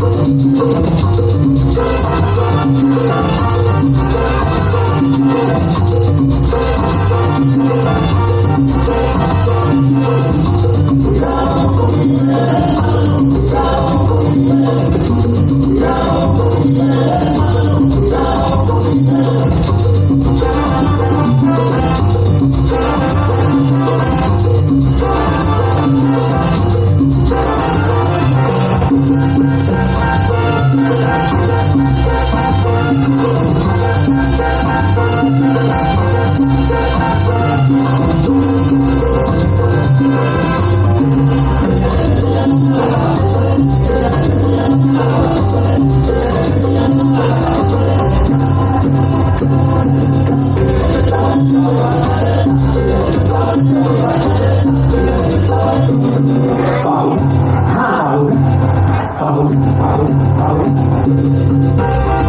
あっ! Thank you.